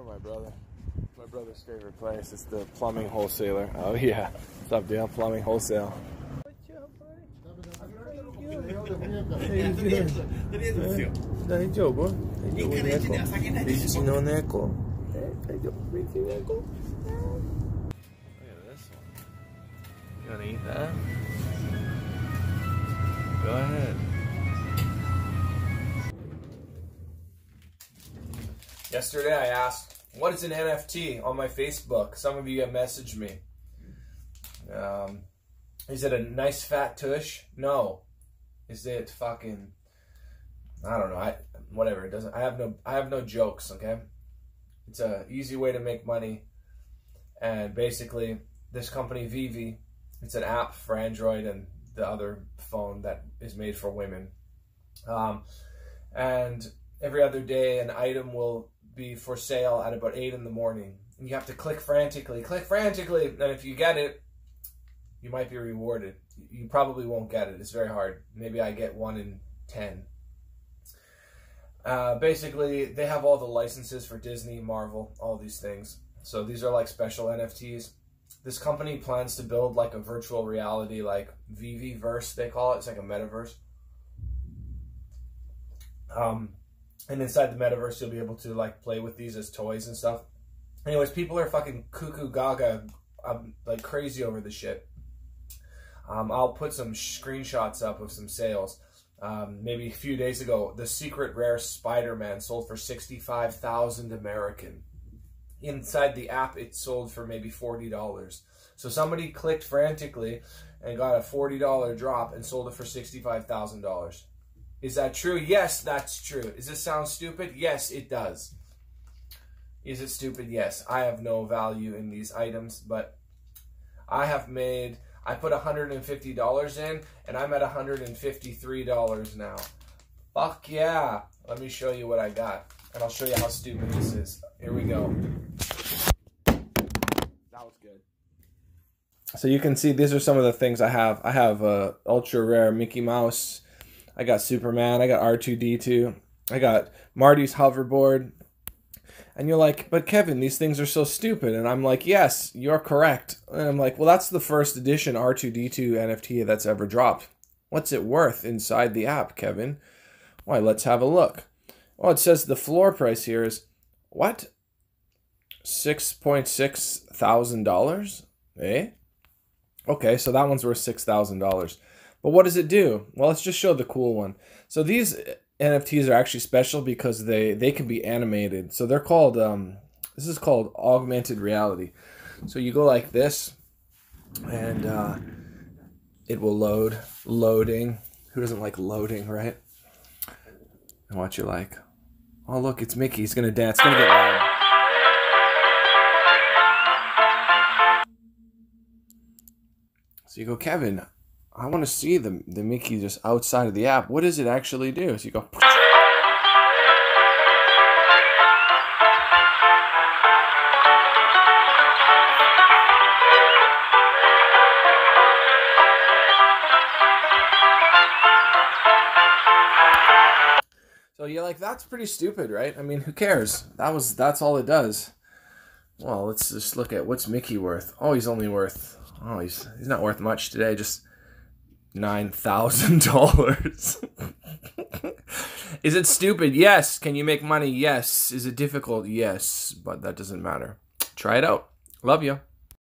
For my brother. My brother's favorite place. It's the plumbing wholesaler. Oh yeah. What's up, Dale? Plumbing wholesale. Look at this one. You wanna eat that? Go ahead. Yesterday I asked, what is an NFT on my Facebook? Some of you have messaged me. Um, is it a nice fat tush? No. Is it fucking I don't know. I whatever. It doesn't I have no I have no jokes, okay? It's a easy way to make money. And basically this company VeVe, it's an app for Android and the other phone that is made for women. Um, and every other day an item will be for sale at about 8 in the morning. And you have to click frantically, click frantically. And if you get it, you might be rewarded. You probably won't get it. It's very hard. Maybe I get one in 10. Uh, basically, they have all the licenses for Disney, Marvel, all these things. So these are like special NFTs. This company plans to build like a virtual reality, like VeVerse, they call it. It's like a metaverse. Um, and inside the metaverse, you'll be able to like play with these as toys and stuff. Anyways, people are fucking cuckoo gaga, um, like crazy over the shit. Um, I'll put some screenshots up of some sales. Um, maybe a few days ago, the secret rare Spider-Man sold for 65,000 American. Inside the app, it sold for maybe $40. So somebody clicked frantically and got a $40 drop and sold it for $65,000. Is that true? Yes, that's true. Does this sound stupid? Yes, it does. Is it stupid? Yes. I have no value in these items, but I have made I put $150 in and I'm at $153 now. Fuck yeah. Let me show you what I got. And I'll show you how stupid this is. Here we go. That was good. So you can see these are some of the things I have. I have a ultra rare Mickey Mouse. I got Superman. I got R2D2. I got Marty's hoverboard. And you're like, but Kevin, these things are so stupid. And I'm like, yes, you're correct. And I'm like, well, that's the first edition R2D2 NFT that's ever dropped. What's it worth inside the app, Kevin? Why, let's have a look. Well, it says the floor price here is what? $6.6 thousand? Eh? Okay, so that one's worth six thousand dollars. But what does it do? Well, let's just show the cool one. So these NFTs are actually special because they they can be animated. So they're called um, this is called augmented reality. So you go like this, and uh, it will load. Loading. Who doesn't like loading, right? And what you like? Oh look, it's Mickey. He's gonna dance. It's gonna get loud. So you go, Kevin. I want to see the the Mickey just outside of the app. What does it actually do? So you go. So you're like, that's pretty stupid, right? I mean, who cares? That was that's all it does. Well, let's just look at what's Mickey worth. Oh, he's only worth. Oh, he's he's not worth much today. Just nine thousand dollars. Is it stupid? Yes. Can you make money? Yes. Is it difficult? Yes. But that doesn't matter. Try it out. Love you.